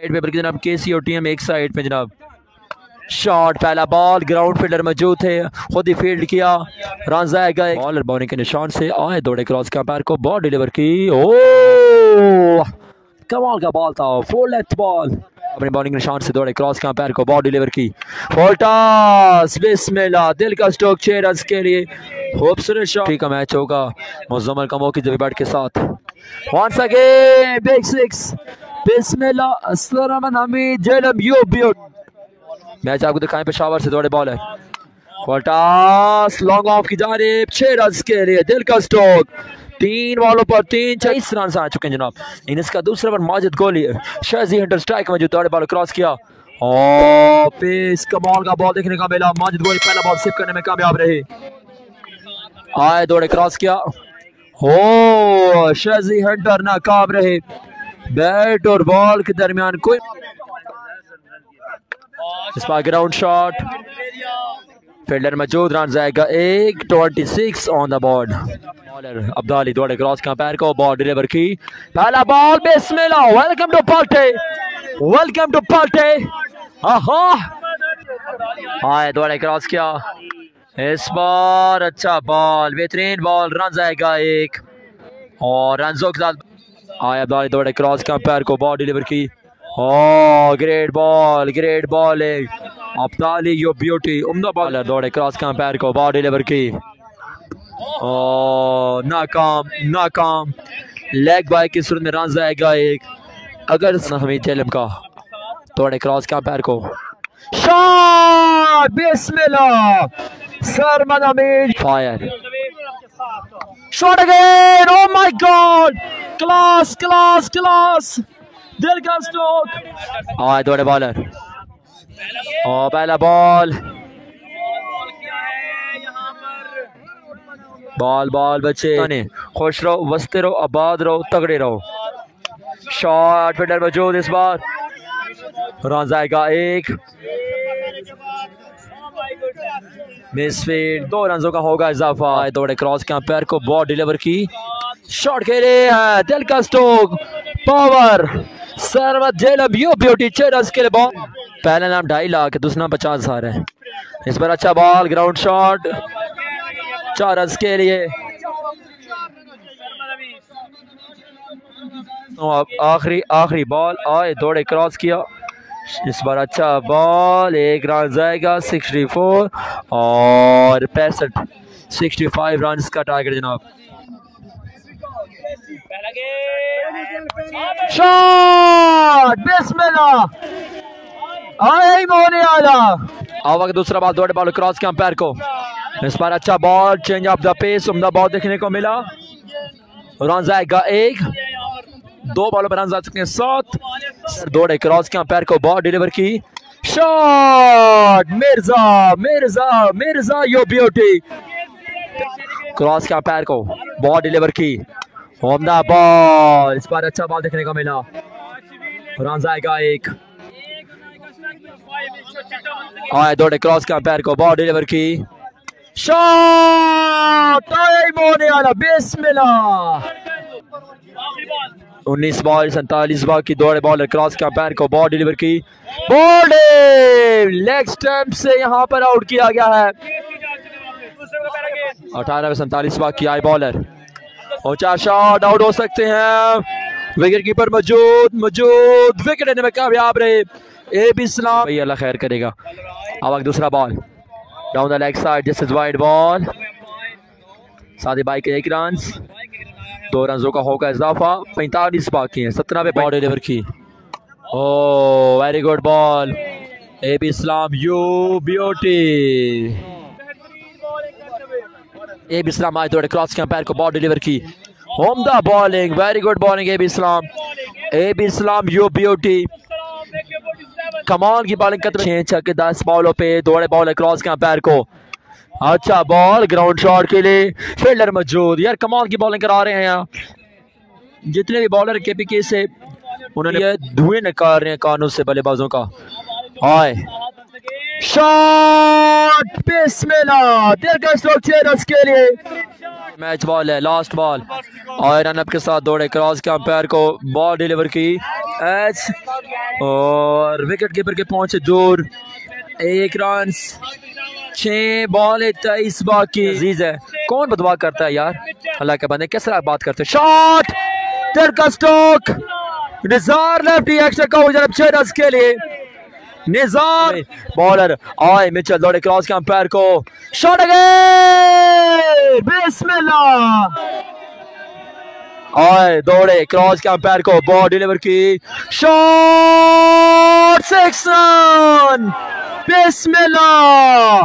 Side پہ، بلکہ جناب کے سی او ٹی ایم ایک سائیڈ پہ جناب۔ شاٹ پہلا بال گراؤنڈ فیلڈر موجود تھے، خود ہی فیلڈ کیا۔ رن ضائع گئے۔ بالر بونے کے نشان سے آئے دوڑے کراس کا کو۔ بال ڈیلیور کی۔ او کمال کا بال تھا۔ فور لیتھ بال اپنے بالنگ نشان سے دوڑے کراس کا کو بال ڈیلیور کی۔ فولٹاس بسم اللہ دل کا سٹوک چھ رنز کے لیے۔ خوبصورت شاٹ کا میچ ہوگا۔ مزمل کا موقع جبی بیٹ کے ساتھ۔ وانس اگین بگ سکس بسم اللہ، السلام حمید جیلم یو بیوٹ میچ آپ کو دکھائیں، پشاور سے دوڑے بال ہے۔ فولٹاس لانگ آف کی جانب، چھ رنز کے لیے دل کا سٹوک تین والوں پر تین چالیس رنز آ چکے ہیں جناب۔ انس کا دوسرا پر ماجد گولی ہے۔ شہزی ہنٹر سٹرائک میں جو دوڑے بال کراس کیا۔ اور پیس کمال کا بال دیکھنے کا ملا۔ ماجد گولی پہلا بال سپ کرنے میں کامیاب رہے۔ آئے دوڑے کراس کیا۔ oh, ہو شہزی ہنٹر ناکام رہے۔ بیٹ اور بال کے درمیان کوئی اس پا گراؤنڈ شاٹ۔ فیلڈر موجود رن جائے گا ایک twenty six on the board bowler Abdali دوڑے کراس کا پیر کو بال ڈیلیور کی۔ پہلا بال بسم اللہ۔ ویلکم ٹو پالٹے ویلکم ٹو پالٹے آہا۔ آئے دوڑے کراس کیا۔ اس بار اچھا بال بہترین بال رن جائے گا ایک۔ اور رنزوں کے ساتھ آئے عبدالی دوڑے کراس کا پیر کو بال ڈیلیور کی۔ Oh, great ball, great balling. Abdali, your beauty. عمدہ بالر دوڑے کراس کا پیر کو بال ڈیلیور کی۔ او ناکام ناکام۔ لیگ بائی کی صورت میں رن جائے گا ایک۔ اگر حمید جیلم کا۔ دوڑے کراس کا پیر کو۔ شاٹ بسم اللہ Sarman Hamid fire shot again oh my God class class class. دل کا سٹوک آئے دوڑے بالر۔ او پہلا بال۔ بال بال بچے۔ خوش رہو وستے رہو آباد رہو تگڑے رہو۔ شاٹ فیلڈر موجود اس بار۔ رن جائے گا ایک۔ مس فیلڈ دو رنزوں کا ہوگا اضافہ۔ آئے دوڑے کراس کے پیر کو بال ڈیلیور کی۔ شاٹ کھیلے ہیں دل کا سٹوک پاور سرمت جیلم یو بیوٹی چھ رنز کے لیے بال پہلا نام ڈھائی لاکھ دوسرا پچاس ہزار ہے اس پر اچھا بال گراؤنڈ شاٹ چار رنز کے لیے آخری آخری بال آئے دوڑے کراس کیا اس بار اچھا بال ایک رن جائے گا سکسٹی فور اور پینسٹھ سکسٹی فائیو رنز کا ٹارگٹ جناب شاٹ بسم اللہ آئے مونے آلا آوک دوسرا بال، دوڑے بال کراس کیا پیر کو۔ اس بار اچھا بال چینج آف دا پیس عمدہ بال دیکھنے کو ملا۔ رن جائے گا ایک۔ دو بالوں پر رن جا چکے ہیں سات۔ دوڑے کراس کیا پیر کو بال ڈیلیور کی۔ Shot, Mirza Mirza Mirza you beauty cross کیا پیر کو بال ڈیلیور کی۔ عمدہ بال اس بار اچھا بال دیکھنے کو ملا رن جائے گا ایک آئے دوڑے کراس کا پیر کو بال ڈیلیور کی شاٹ آئے مونے آلا بسم اللہ انیس بال سنتالیس بال کی دوڑے بال کراس کا پیر کو بال ڈیلیور کی بال لیگ سٹیمپ سے یہاں پر آؤٹ کیا گیا ہے اٹھارہ سنتالیس بال کی آئے بالر اور چار شاٹ آؤٹ ہو سکتے ہیں۔ وکٹ کیپر موجود موجود۔ وکٹ لینے میں کامیاب رہے۔ A B Islam. بھائی اللہ خیر کرے گا۔ اب ایک دوسرا ball down the leg side this is wide ball سادی بائی کے ایک رنز دو رنزوں کا ہوگا اضافہ۔ پینتالیس باقی ہیں۔ سترہ پہ بال ڈیلیور کی۔ او very good ball A B Islam you beauty A B Islam آئے دوڑے کراس کے پیر کو بال ڈیلیور کی۔ عمدہ bowling very good bowling A B Islam A B Islam you beauty کمان کی بالنگ کتر چھین چھکے دس بالوں پہ دوڑے بال کراس کے پیر کو۔ اچھا بال گراؤنڈ شاٹ کے لیے فیلڈر موجود۔ یار کمال کی بالنگ کرا رہے ہیں یہاں۔ جتنے بھی بالر کے پی کے سے، انہوں نے دھوئے نکال رہے ہیں کانوں سے بلے بازوں کا۔ آئے۔ شاٹ! بسم اللہ دیر کا سٹروک چھے رس کے لیے۔ میچ بال ہے لاسٹ بال اور رن اپ کے ساتھ دوڑے، کراس کے امپائر کو بال ڈیلیور کی۔ ایچ اور وکٹ کیپر کے پہنچے دور۔ ایک رنس چھ بال تیئیس باقی۔ عزیز ہے، کون بدوا کرتا ہے یار؟ اللہ کے بندے، کس طرح بات کرتے شاٹ! دل کا سٹوک نظار لیفٹی ایکسٹرا کا جنب چھ کے لیے۔ نظار! بالر آئے مچل دوڑے کراس کے امپیر کو۔ شاٹ اگے! بسم اللہ! آئے دوڑے کراس کے امپیر کو بال ڈیلیور کی۔ Shot six run! بسم اللہ!